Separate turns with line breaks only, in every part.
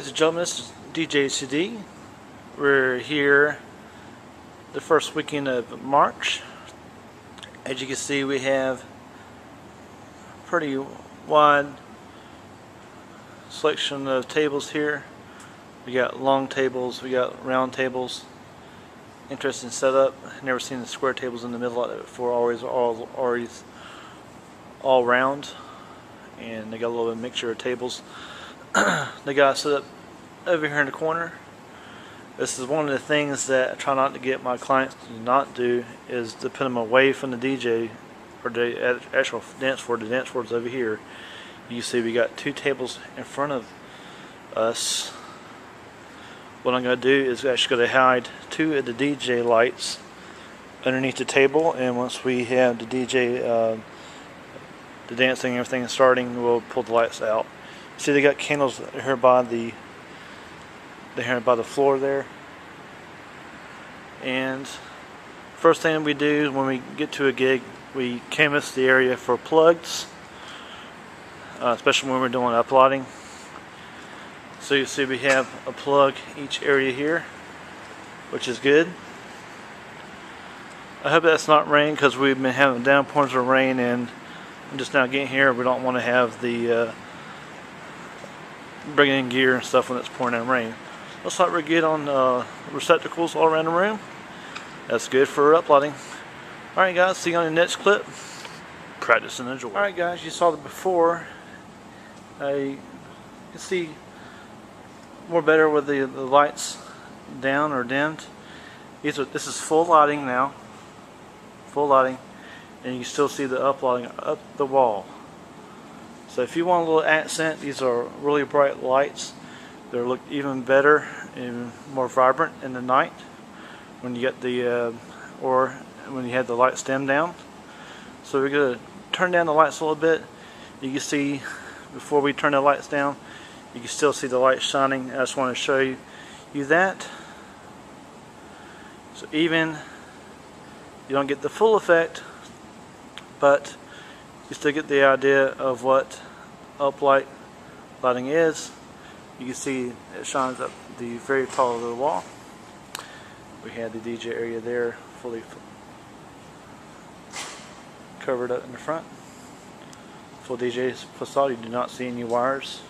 Ladies and gentlemen, this is DJ CD. We're here the first weekend of March. As you can see, we have pretty wide selection of tables here. We got long tables, we got round tables. Interesting setup. Never seen the square tables in the middle before. Always, all, always all round, and they got a little bit mixture of tables. They got set up over here in the corner. This is one of the things that I try not to get my clients to not do is to put them away from the DJ or the actual dance floor. The dance floor is over here. You see we got two tables in front of us. What I'm going to do is actually going to hide two of the DJ lights underneath the table and once we have the DJ uh, the dancing everything starting we'll pull the lights out. See they got candles here by the here by the floor there. And first thing we do when we get to a gig, we canvas the area for plugs, uh, especially when we're doing uplighting. So you see we have a plug each area here, which is good. I hope that's not rain because we've been having downpours of rain and I'm just now getting here. We don't want to have the uh, bringing in gear and stuff when it's pouring down rain. Looks like we're good on uh, receptacles all around the room. That's good for uplighting. Alright guys, see you on the next clip. Practice and enjoy. Alright guys, you saw the before. I can see more better with the, the lights down or dimmed. These are, this is full lighting now. Full lighting. And you can still see the uplighting up the wall. So if you want a little accent, these are really bright lights. They look even better and more vibrant in the night when you get the uh, or when you have the light stem down. So we're going to turn down the lights a little bit. You can see before we turn the lights down, you can still see the lights shining. I just want to show you, you that. So even you don't get the full effect, but you still get the idea of what uplight lighting is. You can see it shines up the very top of the wall. We had the DJ area there fully covered up in the front. Full DJ facade, you do not see any wires.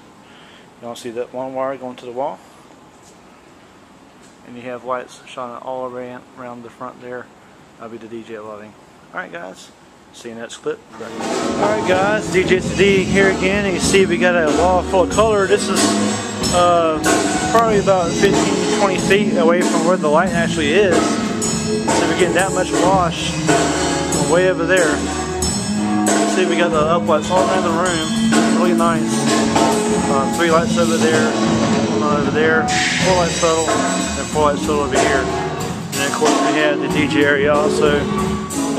You don't see that one wire going to the wall. And you have lights shining all around, around the front there. That'll be the DJ lighting. Alright guys. See you next clip. Alright guys, DJ CD here again you see we got a wall full of color. This is uh, probably about 15-20 feet away from where the light actually is. So we're getting that much wash way over there. See we got the uplights all around the room. Really nice. Uh, three lights over there, one over there, four lights total, and four lights total over here. And of course we had the DJ area also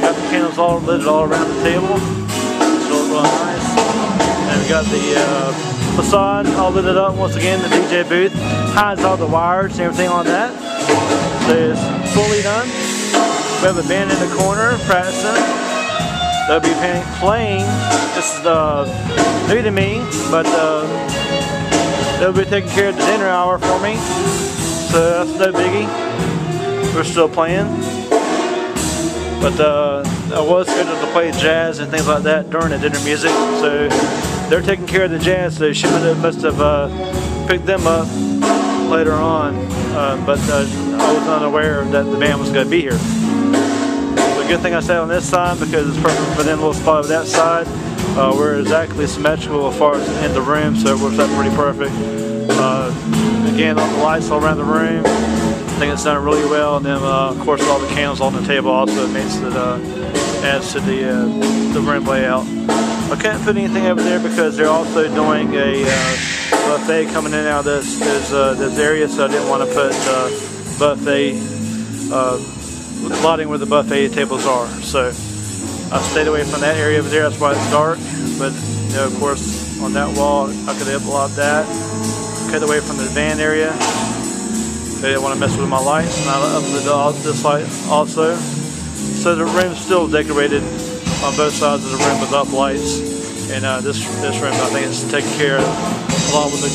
got the candles all lit all around the table. So it's real nice. And we got the uh, facade all lit up once again, the DJ booth. Hides all the wires and everything on that. So it's fully done. We have a band in the corner practicing. They'll be playing. This is uh, new to me, but uh, they'll be taking care of the dinner hour for me. So that's no biggie. We're still playing. But uh, I was scheduled to play jazz and things like that during the dinner music, so they're taking care of the jazz. So she must have uh, picked them up later on, uh, but uh, I was unaware that the band was going to be here. So good thing I sat on this side because it's perfect for them little spot of that side. Uh, we're exactly symmetrical as far as in the room, so it works out pretty perfect. Again, all the lights all around the room I think it's done really well. And then, uh, of course, all the candles on the table also makes it uh, adds to the uh, the room layout. I can't put anything over there because they're also doing a uh, buffet coming in out of this this, uh, this area, so I didn't want to put uh, buffet lighting where the buffet tables are. So I stayed away from that area over there. That's why it's dark. But you know, of course, on that wall, I could have blocked that. Cut away from the van area. They didn't want to mess with my lights, and I uploaded this light also. So the room's still decorated on both sides of the room with up lights. And uh, this this room, I think, is taken care of along with the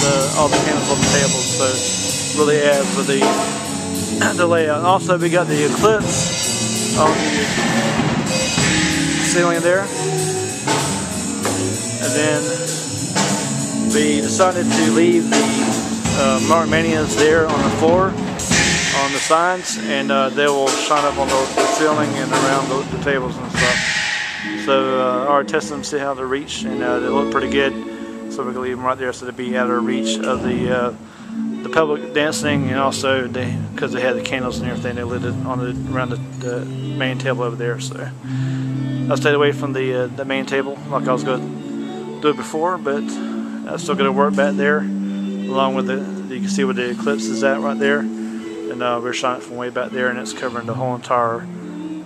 the, all the candles on the tables. So really adds for the the layout. Also, we got the eclipse on the ceiling there, and then we decided to leave the uh, Manias there on the floor on the signs, and uh, they will shine up on the, the ceiling and around the, the, tables and stuff. So uh, our test them, see how they reach, and uh, they look pretty good. So we're gonna leave them right there so they'll be out of reach of the uh, the public dancing, and also they because they had the candles and everything, they lit it on the around the, the main table over there. So I stayed away from the uh, the main table like I was going to do it before, but I still going to work back there along with the you can see where the eclipse is at right there. And uh, we're shining from way back there and it's covering the whole entire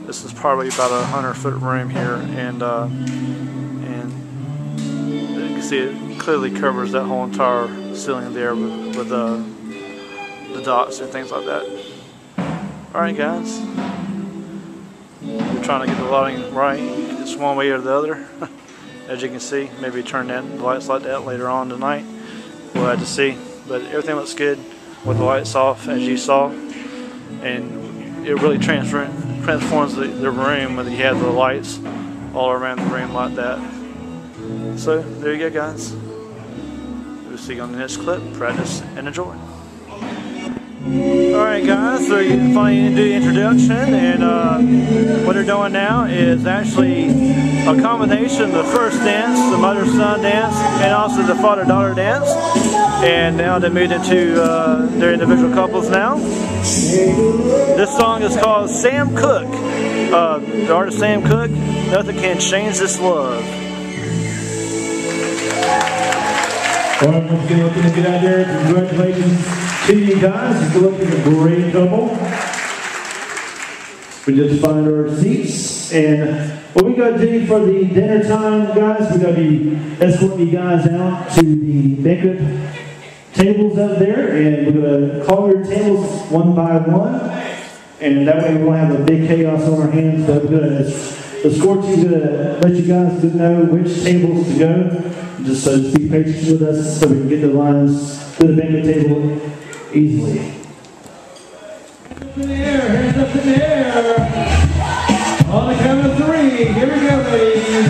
this is probably about a hundred foot room here and uh, and you can see it clearly covers that whole entire ceiling there with, with uh, the dots and things like that. Alright guys. We're trying to get the lighting right it's one way or the other as you can see maybe turn that the lights like that later on tonight. We'll have to see. But everything looks good with the lights off as you saw. And it really transforms the, the room when you have the lights all around the room like that. So there you go guys. We'll see you on the next clip. Practice and enjoy Alright guys, so you finally do the introduction and uh, what they're doing now is actually a combination the first dance, the mother-son dance, and also the father-daughter dance. And now they moved into uh, their individual couples now. This song is called Sam Cooke. Uh, the artist Sam Cooke, Nothing Can Change This Love.
Alright, once again, looking to get out there, congratulations to you guys. You're looking a great couple. We just find our seats. And what we got to do for the dinner time, guys, we got to be escorting you guys out to the banquet tables up there. And we're going to call your tables one by one. And that way we won't have a big chaos on our hands. But we're to escort you to let you guys know which tables to go. Just so just be patient with us so we can get the lines to the banquet table easily. Hands in the air, hands up in the air. On the count of three, here we go, ladies.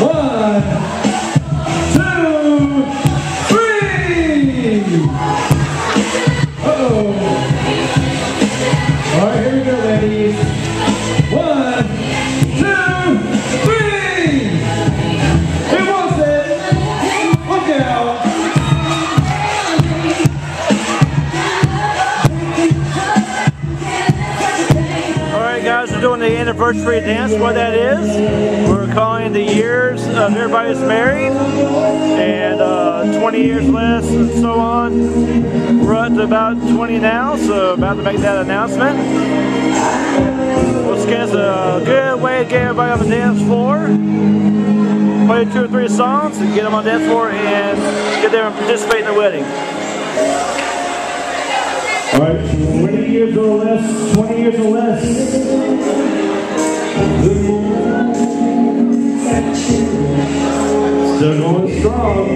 One,
the anniversary dance. What that is, we're calling the years of everybody's married and uh, 20 years less and so on. We're up to about 20 now, so about to make that announcement. Again, it's a good way to get everybody on the dance floor. Play two or three songs and get them on the dance floor and get them and participate in the wedding.
All right, 20 years or less, 20 years or less. Still going strong.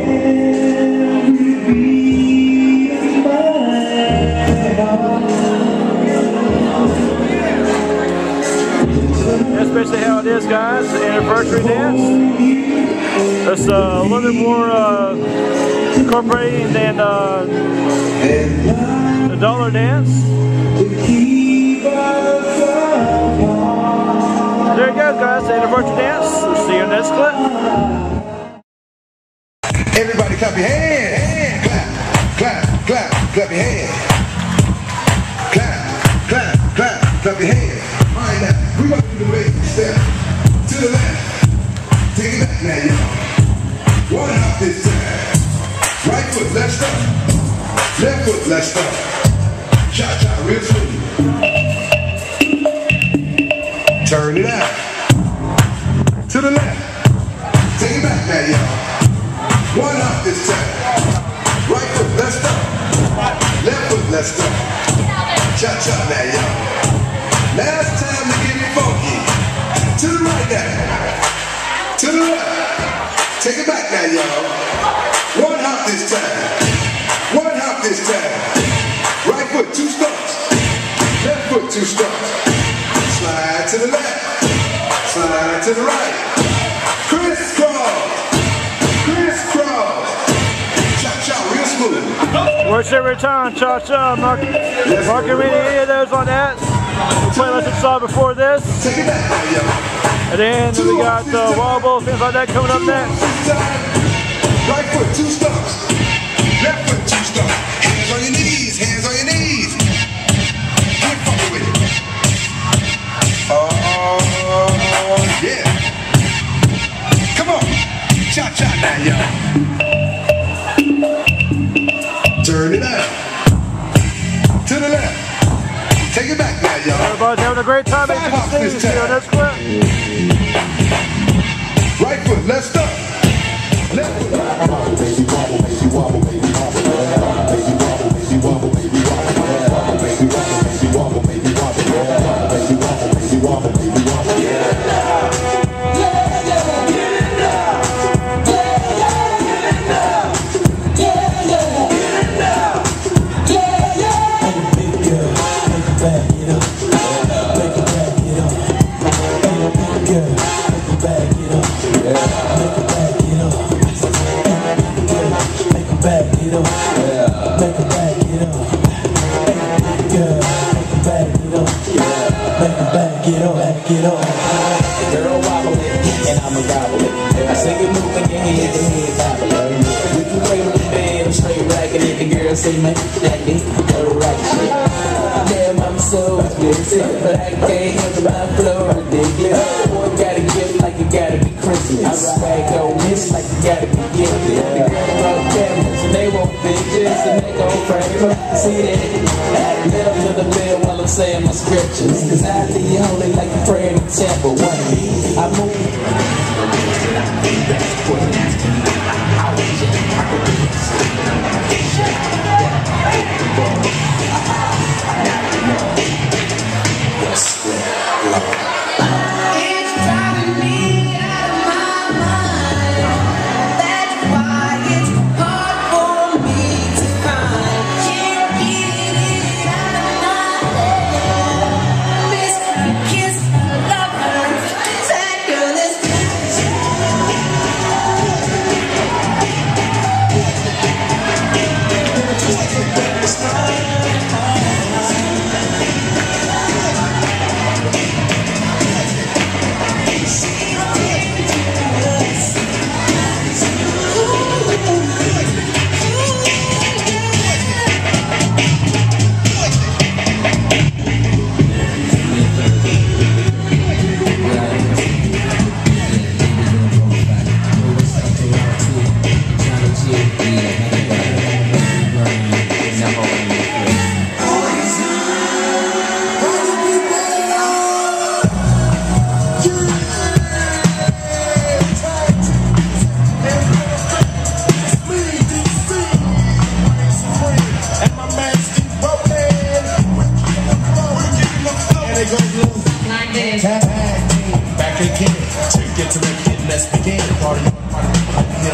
That's basically how it is, guys. Anniversary dance. It's uh, a little bit more uh, incorporating than uh, the dollar dance. There you go, guys. The anniversary dance. We'll see you in the next clip.
Everybody clap your hands. Clap, clap, clap, clap your hands. Clap, clap, clap, clap your hands. All right, now, we going to do the basic step. To the left. Take it back now, y'all. One hop this time. Right foot, left step. Left foot, left step. Cha-cha, real smooth. Turn it out. To the left. Take it back now, y'all. One hop this time. Right foot, left step. Left foot, left step. Cha-cha now, y'all. Last time to get it funky. To the right now. To the left. Take it back now, y'all. One hop this time. One hop this time. Right foot, two stumps. Left foot, two stumps. To the left. Slide to the right. Crisscross. Crisscross. Chop, real smooth.
Works every time, cha cha. Mark, Mark and reading any of those on that. The playlist I saw before this.
Take it back now.
And then we got the wobble, things like that coming up next.
Right foot, two stumps.
Time as you can see. See you on this clip.
Right foot, stump. Left foot.
Girl wobble it, and I'ma gobble it. I say you moving your head, the head bobble it. We can cradle the bed, I'm straight racking it. The girl say, man, that me, go right shit. Damn, I'm so explicit, but I can't help my flow ridiculous. Boy, gotta get like it gotta be Christmas. I swag on this like you gotta be gifted. The girl love cameras, and they want pictures, and they gon' frame them. See that? Up to the bed while I'm saying my scriptures. Cause I leave holy like a prayer in the temple. One I move.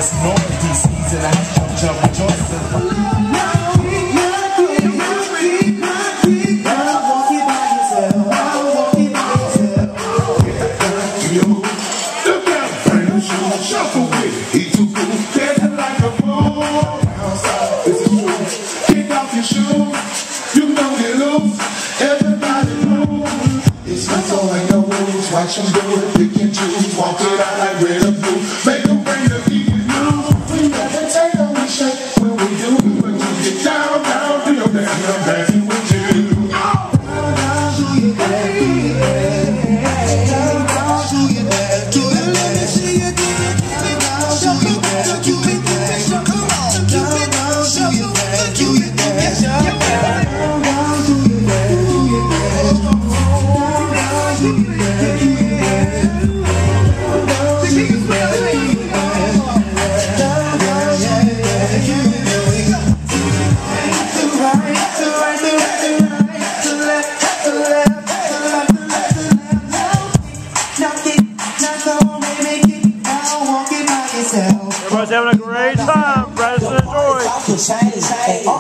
It's normal disease and I have jump, jump.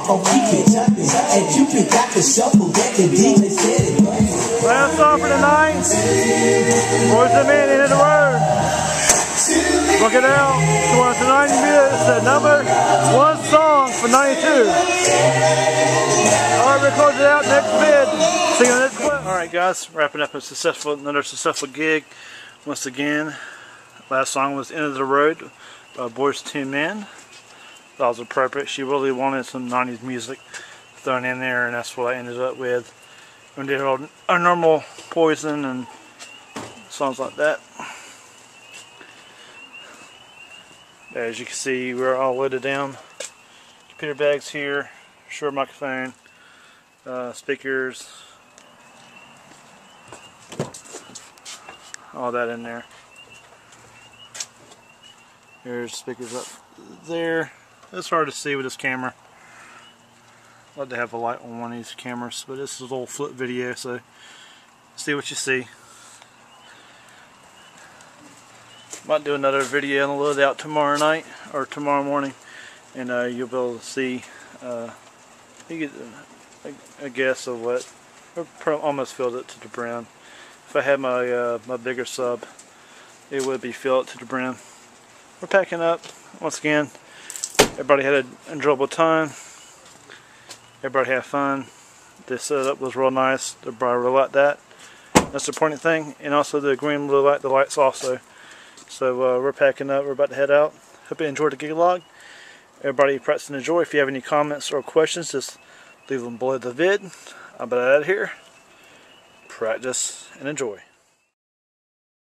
And uh-oh, keep it jumping. And Cupid got the shuffle that the DJ said it.
Last song for tonight. Boys and men into the road. Look it out. You want to 90 minutes. It's the number one song for 92. Alright, record it out next vid. See you on the next clip. Alright guys, wrapping up a successful another successful gig. Once again, last song was End of the Road by Boyz II Men. That was appropriate. She really wanted some 90s music thrown in there and that's what I ended up with. We did our, our normal poison and songs like that. As you can see, we're all loaded down. Computer bags here, short microphone, uh, speakers, all that in there. There's speakers up there. It's hard to see with this camera. Like to have a light on one of these cameras, but this is a little flip video, so see what you see. Might do another video and load out tomorrow night or tomorrow morning, and uh, you'll be able to see. Uh, you get a, a guess of what. I almost filled it to the brim. If I had my uh, my bigger sub, it would be filled to the brim. We're packing up once again. Everybody had an enjoyable time. Everybody had fun. The setup was real nice. Bride really liked that. That's the important thing. And also the green really liked the lights also. So uh, we're packing up. We're about to head out. Hope you enjoyed the Gig Log. Everybody practice and enjoy. If you have any comments or questions, just leave them below the vid. I'm about out of here. Practice and enjoy.